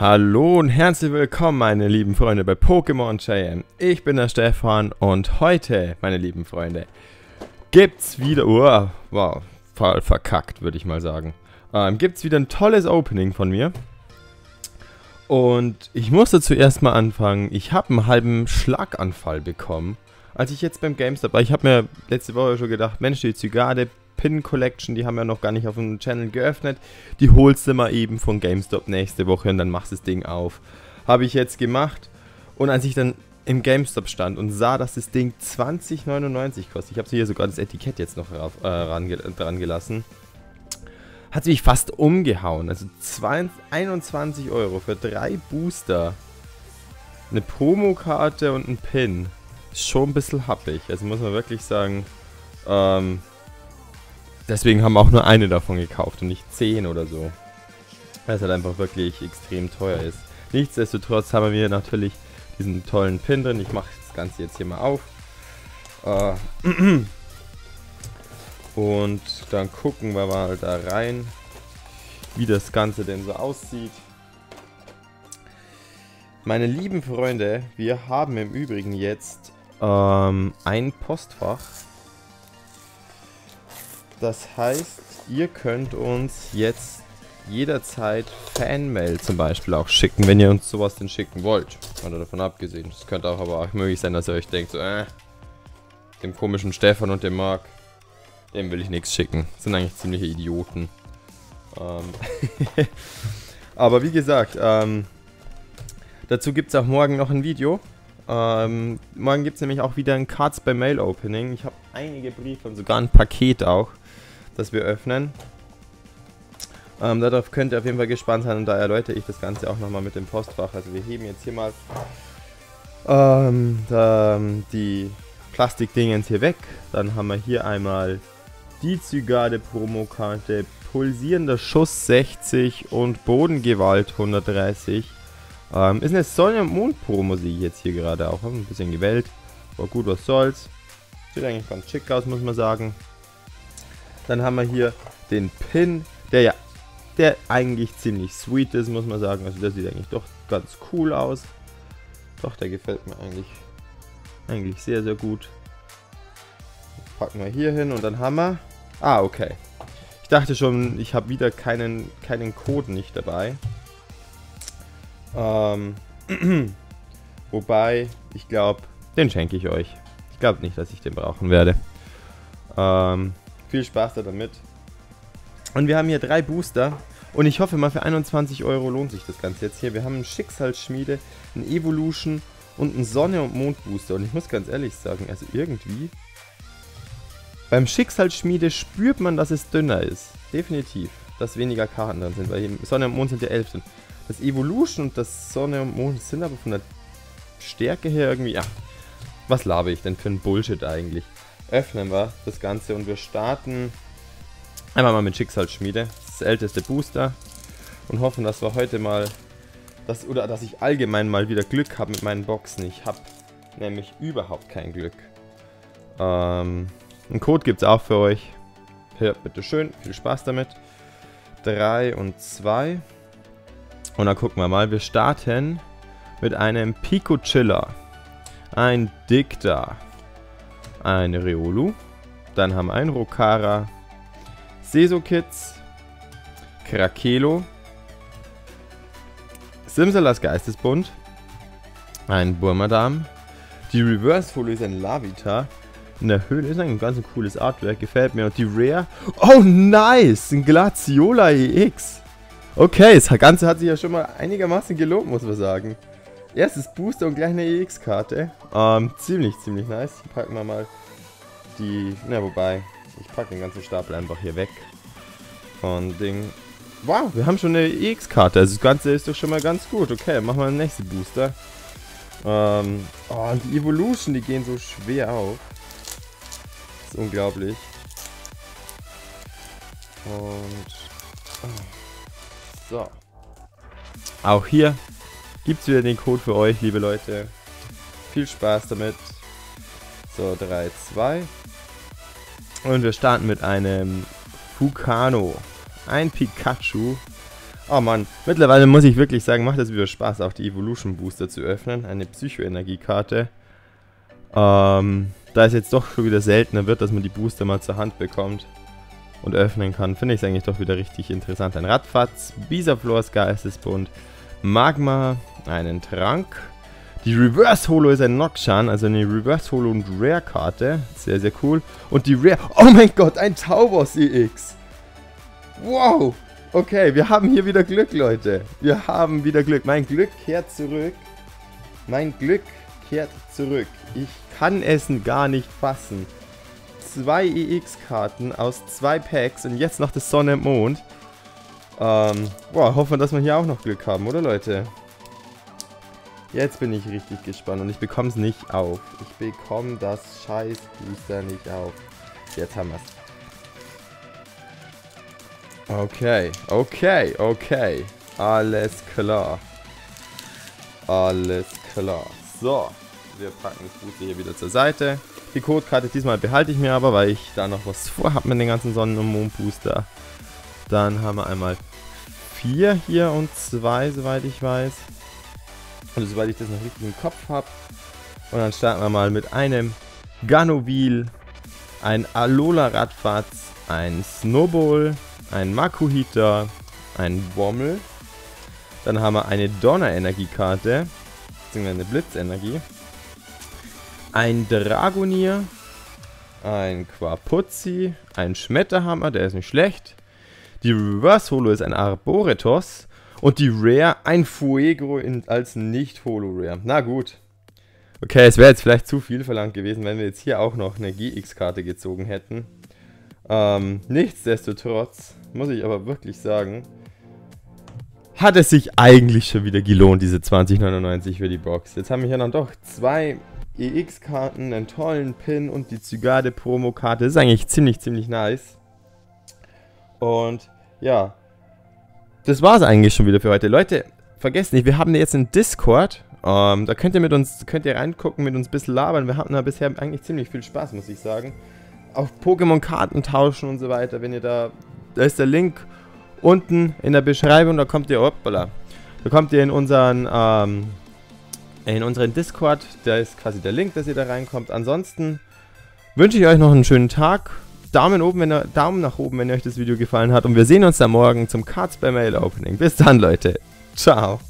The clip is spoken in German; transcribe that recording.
Hallo und herzlich willkommen, meine lieben Freunde, bei Pokémon JM. Ich bin der Stefan und heute, meine lieben Freunde, gibt's wieder... Oh, wow, voll verkackt, würde ich mal sagen. Ähm, gibt's wieder ein tolles Opening von mir. Und ich musste zuerst mal anfangen. Ich habe einen halben Schlaganfall bekommen, als ich jetzt beim GameStop war. Ich habe mir letzte Woche schon gedacht, Mensch, die Zygarde Pin Collection, die haben wir noch gar nicht auf dem Channel geöffnet. Die holst du mal eben von GameStop nächste Woche und dann machst du das Ding auf. Habe ich jetzt gemacht. Und als ich dann im GameStop stand und sah, dass das Ding 20,99 kostet, ich habe hier sogar das Etikett jetzt noch rauf, äh, range, dran gelassen, hat mich fast umgehauen. Also 22, 21 Euro für drei Booster, eine Promokarte und ein Pin. Ist schon ein bisschen happig. Also muss man wirklich sagen, ähm, Deswegen haben wir auch nur eine davon gekauft und nicht zehn oder so. Weil es halt einfach wirklich extrem teuer ist. Nichtsdestotrotz haben wir natürlich diesen tollen Pin drin. Ich mache das Ganze jetzt hier mal auf. Äh, und dann gucken wir mal da rein, wie das Ganze denn so aussieht. Meine lieben Freunde, wir haben im Übrigen jetzt ähm, ein Postfach das heißt, ihr könnt uns jetzt jederzeit Fanmail zum Beispiel auch schicken, wenn ihr uns sowas denn schicken wollt. Oder davon abgesehen. Es könnte auch aber auch möglich sein, dass ihr euch denkt, so, äh, dem komischen Stefan und dem Marc, dem will ich nichts schicken. Das sind eigentlich ziemliche Idioten. Ähm aber wie gesagt, ähm, dazu gibt es auch morgen noch ein Video. Ähm, morgen gibt es nämlich auch wieder ein Cards by Mail Opening. Ich habe einige Briefe und sogar ein Paket auch das wir öffnen. Ähm, darauf könnt ihr auf jeden Fall gespannt sein und da erläutere ich das Ganze auch nochmal mit dem Postfach. Also wir heben jetzt hier mal ähm, da, die Plastikdingens hier weg. Dann haben wir hier einmal die Zygarde Promokarte, pulsierender Schuss 60 und Bodengewalt 130. Ähm, ist eine Sonne- und Mond-Promo, sehe ich jetzt hier gerade auch. Ein bisschen gewählt. Aber gut, was soll's. Sieht eigentlich ganz schick aus, muss man sagen. Dann haben wir hier den Pin, der ja, der eigentlich ziemlich sweet ist, muss man sagen. Also der sieht eigentlich doch ganz cool aus. Doch, der gefällt mir eigentlich, eigentlich sehr, sehr gut. Packen wir hier hin und dann haben wir... Ah, okay. Ich dachte schon, ich habe wieder keinen, keinen Code nicht dabei. Ähm, wobei, ich glaube, den schenke ich euch. Ich glaube nicht, dass ich den brauchen werde. Ähm, viel Spaß da damit. Und wir haben hier drei Booster. Und ich hoffe mal, für 21 Euro lohnt sich das Ganze jetzt hier. Wir haben einen Schicksalsschmiede, einen Evolution und einen Sonne- und Mondbooster. Und ich muss ganz ehrlich sagen, also irgendwie... Beim Schicksalsschmiede spürt man, dass es dünner ist. Definitiv. Dass weniger Karten drin sind, weil Sonne und Mond sind ja 11 drin. Das Evolution und das Sonne und Mond sind aber von der Stärke her irgendwie... Ja, was labe ich denn für ein Bullshit eigentlich? öffnen wir das Ganze und wir starten einmal mal mit Schicksalsschmiede. Das älteste Booster. Und hoffen, dass wir heute mal, dass, oder dass ich allgemein mal wieder Glück habe mit meinen Boxen. Ich habe nämlich überhaupt kein Glück. Ähm, einen Code gibt es auch für euch. Hier, bitteschön, viel Spaß damit. 3 und 2. Und dann gucken wir mal. Wir starten mit einem Pico Chiller. Ein Dicta ein Reolu. Dann haben wir ein Rokara, Sesokits, Krakelo, Simsalas Geistesbund, ein Burmadam, die Reverse Folie ist ein Lavita. In der Höhle ist ein ganz cooles Artwork, gefällt mir. Und die Rare, oh nice, ein Glaciola EX. Okay, das Ganze hat sich ja schon mal einigermaßen gelohnt, muss man sagen. Erstes Booster und gleich eine EX-Karte. Ähm, ziemlich, ziemlich nice. Packen wir mal die... Na, wobei, ich packe den ganzen Stapel einfach hier weg. Von Ding. Wow, wir haben schon eine EX-Karte. Also das Ganze ist doch schon mal ganz gut. Okay, machen wir den nächsten Booster. Ähm, oh, und die Evolution, die gehen so schwer auf. Das ist unglaublich. Und... Oh. So. Auch hier gibt es wieder den Code für euch, liebe Leute. Viel Spaß damit. So, 3, 2. Und wir starten mit einem Fukano. Ein Pikachu. Oh Mann, mittlerweile muss ich wirklich sagen, macht es wieder Spaß, auch die Evolution Booster zu öffnen. Eine Psychoenergiekarte. Ähm, da es jetzt doch schon wieder seltener wird, dass man die Booster mal zur Hand bekommt und öffnen kann, finde ich es eigentlich doch wieder richtig interessant. Ein Radfatz, Bisaflors Geistesbund, Magma, einen Trank. Die Reverse Holo ist ein Nokshan, also eine Reverse Holo und Rare Karte. Sehr, sehr cool. Und die Rare... Oh mein Gott, ein Taubos EX. Wow. Okay, wir haben hier wieder Glück, Leute. Wir haben wieder Glück. Mein Glück kehrt zurück. Mein Glück kehrt zurück. Ich kann es gar nicht fassen. Zwei EX-Karten aus zwei Packs und jetzt noch das Sonne und Mond. Ähm, boah, hoffen wir, dass wir hier auch noch Glück haben, oder Leute? Jetzt bin ich richtig gespannt und ich bekomme es nicht auf. Ich bekomme das scheiß Booster nicht auf. Jetzt haben wir es. Okay, okay, okay. Alles klar. Alles klar. So, wir packen das Booster hier wieder zur Seite. Die Codekarte diesmal behalte ich mir aber, weil ich da noch was vorhabe mit den ganzen Sonnen- und Mondbooster. Dann haben wir einmal vier hier und zwei, soweit ich weiß. Also, soweit ich das noch richtig im Kopf habe. Und dann starten wir mal mit einem Ganovil, ein Alola Radfatz, ein Snowball, ein Makuhita, ein Wommel. Dann haben wir eine Donner-Energiekarte, beziehungsweise eine Blitzenergie. Ein Dragonier, ein Quapuzzi, ein Schmetterhammer, der ist nicht schlecht. Die Reverse Holo ist ein Arboretos. Und die Rare ein Fuego in, als Nicht-Holo-Rare. Na gut. Okay, es wäre jetzt vielleicht zu viel verlangt gewesen, wenn wir jetzt hier auch noch eine GX-Karte gezogen hätten. Ähm, nichtsdestotrotz muss ich aber wirklich sagen, hat es sich eigentlich schon wieder gelohnt, diese 20,99 für die Box. Jetzt haben wir hier dann doch zwei EX-Karten, einen tollen Pin und die Zygarde-Promo-Karte. Ist eigentlich ziemlich, ziemlich nice. Und ja, das war es eigentlich schon wieder für heute. Leute, vergesst nicht, wir haben jetzt einen Discord. Ähm, da könnt ihr mit uns, könnt ihr reingucken, mit uns ein bisschen labern. Wir hatten da bisher eigentlich ziemlich viel Spaß, muss ich sagen. Auf Pokémon-Karten tauschen und so weiter. Wenn ihr da, da ist der Link unten in der Beschreibung, da kommt ihr, hoppala, da kommt ihr in unseren, ähm, in unseren Discord. Da ist quasi der Link, dass ihr da reinkommt. Ansonsten wünsche ich euch noch einen schönen Tag. Daumen, oben, wenn ihr, Daumen nach oben, wenn euch das Video gefallen hat. Und wir sehen uns dann morgen zum Cards by Mail Opening. Bis dann, Leute. Ciao.